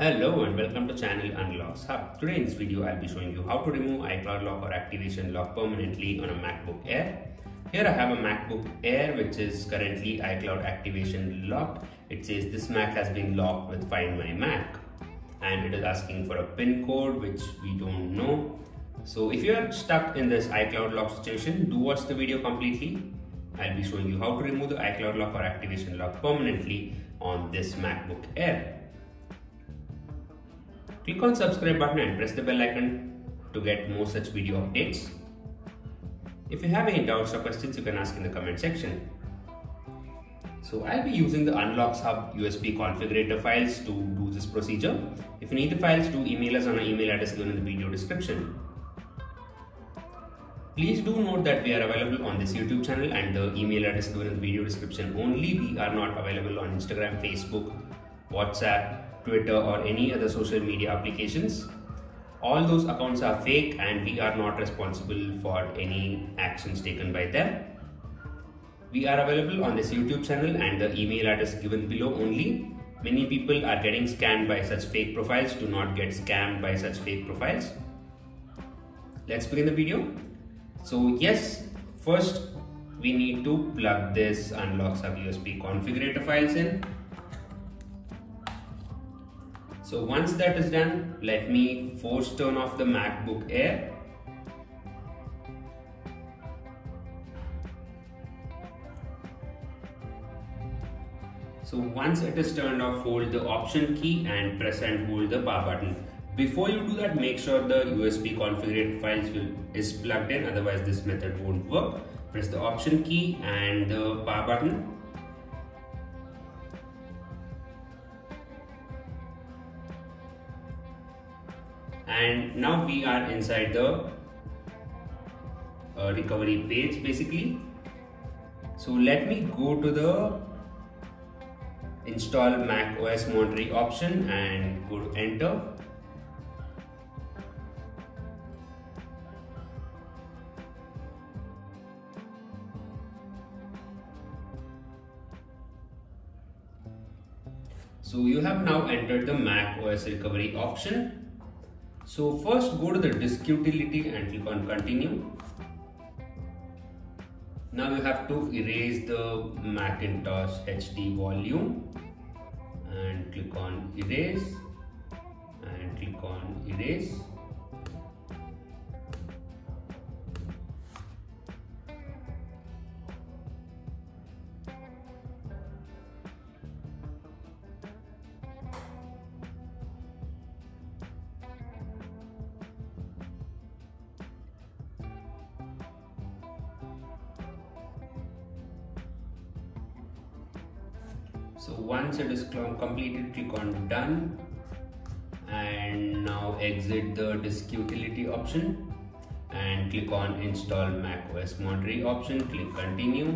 Hello and welcome to channel Unlocks Hub. Today in this video I'll be showing you how to remove iCloud lock or activation lock permanently on a MacBook Air. Here I have a MacBook Air which is currently iCloud activation locked. It says this Mac has been locked with Find My Mac and it is asking for a pin code which we don't know. So if you are stuck in this iCloud lock situation, do watch the video completely. I'll be showing you how to remove the iCloud lock or activation lock permanently on this MacBook Air. Click on subscribe button and press the bell icon to get more such video updates. If you have any doubts or questions, you can ask in the comment section. So I'll be using the Unlocks Hub USB configurator files to do this procedure. If you need the files, do email us on our email address given in the video description. Please do note that we are available on this YouTube channel and the email address given in the video description only. We are not available on Instagram, Facebook, WhatsApp, Twitter or any other social media applications. All those accounts are fake and we are not responsible for any actions taken by them. We are available on this YouTube channel and the email address given below only. Many people are getting scammed by such fake profiles. Do not get scammed by such fake profiles. Let's begin the video. So yes, first we need to plug this unlocks hub USB configurator files in so once that is done, let me force turn off the MacBook Air. So once it is turned off, hold the option key and press and hold the power button. Before you do that, make sure the USB configurator files will, is plugged in, otherwise this method won't work. Press the option key and the power button and now we are inside the uh, recovery page basically. So let me go to the install mac os monterey option and go to enter. So you have now entered the mac os recovery option so first go to the disk utility and click on continue. Now you have to erase the Macintosh HD volume and click on erase and click on erase so once it is completed click on done and now exit the disk utility option and click on install mac os monterey option click continue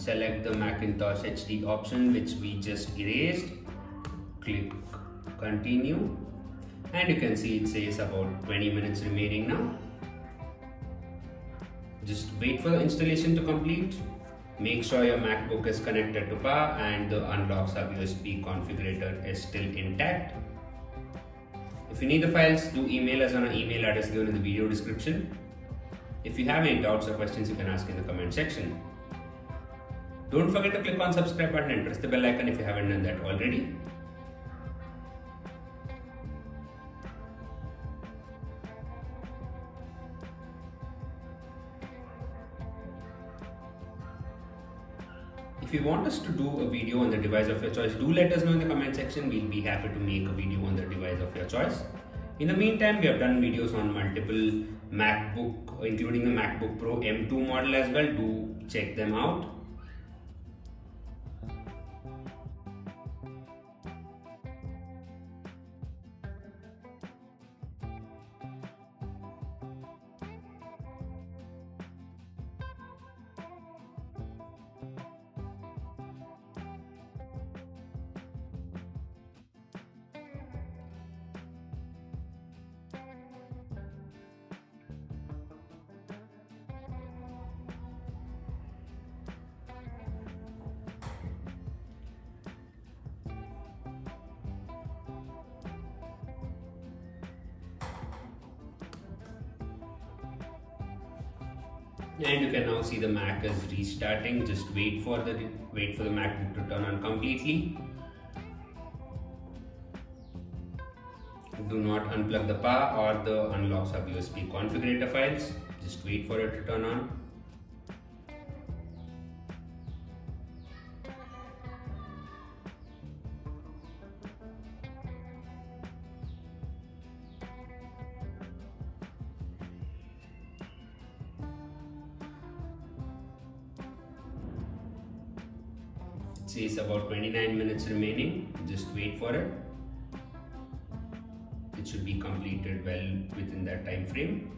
select the Macintosh HD option which we just erased. Click continue and you can see it says about 20 minutes remaining now. Just wait for the installation to complete. Make sure your MacBook is connected to power and the unlock sub USB configurator is still intact. If you need the files, do email us on our email address given in the video description. If you have any doubts or questions, you can ask in the comment section. Don't forget to click on subscribe button and press the bell icon if you haven't done that already. If you want us to do a video on the device of your choice, do let us know in the comment section. We'll be happy to make a video on the device of your choice. In the meantime, we have done videos on multiple MacBook, including the MacBook Pro M2 model as well. Do check them out. And you can now see the Mac is restarting. Just wait for the wait for the MacBook to turn on completely. Do not unplug the power or the unlock sub USB configurator files. Just wait for it to turn on says about 29 minutes remaining. Just wait for it. It should be completed well within that time frame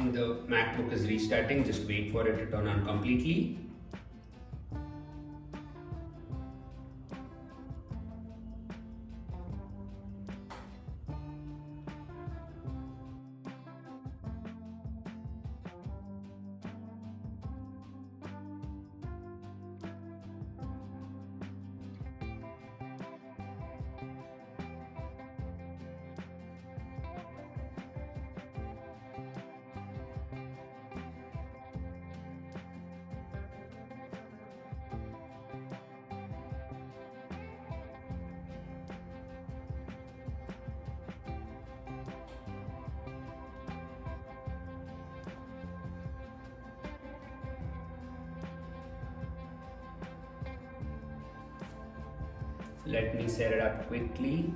and the MacBook is restarting just wait for it to turn on completely let me set it up quickly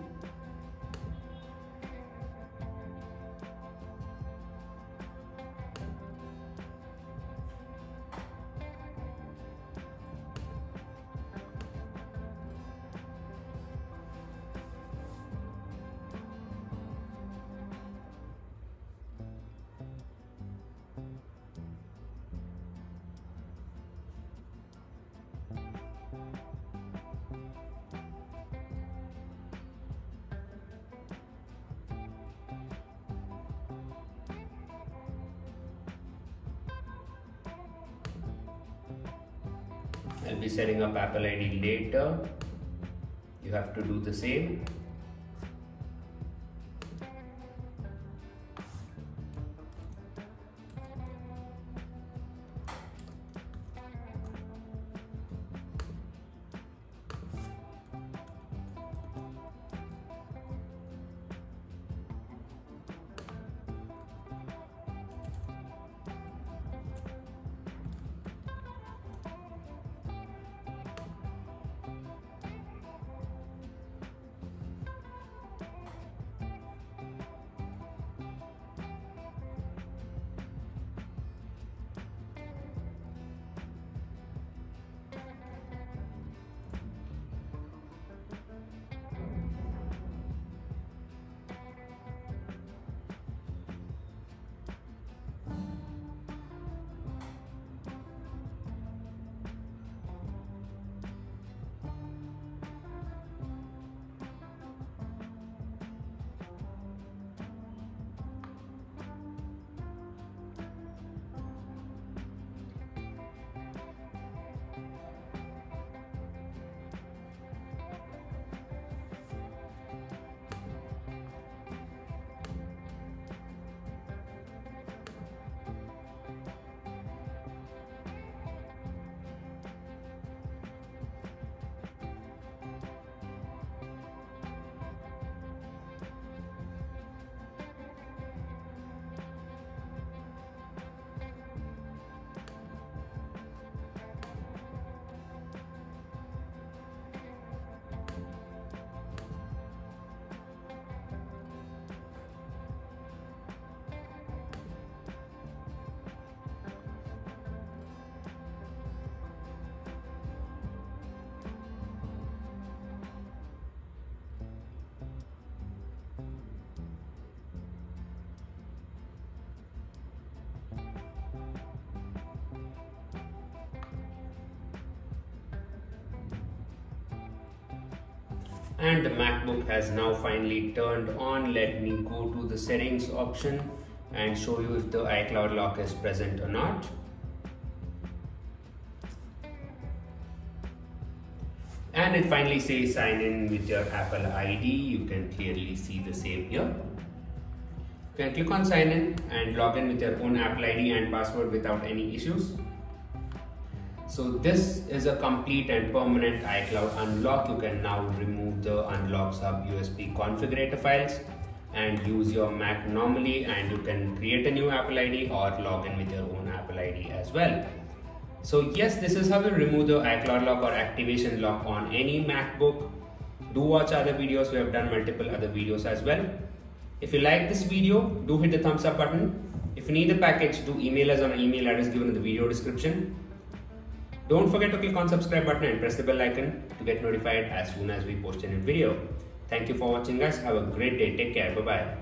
I'll be setting up Apple ID later. You have to do the same. And the MacBook has now finally turned on. Let me go to the settings option and show you if the iCloud lock is present or not. And it finally says sign in with your Apple ID. You can clearly see the same here. You can click on sign in and log in with your own Apple ID and password without any issues. So this is a complete and permanent iCloud unlock. You can now remove the unlock sub USB configurator files and use your Mac normally and you can create a new Apple ID or log in with your own Apple ID as well. So yes, this is how you remove the iCloud lock or activation lock on any MacBook. Do watch other videos. We have done multiple other videos as well. If you like this video, do hit the thumbs up button. If you need the package, do email us on our email address given in the video description. Don't forget to click on subscribe button and press the bell icon to get notified as soon as we post a new video. Thank you for watching guys. Have a great day. Take care. Bye bye.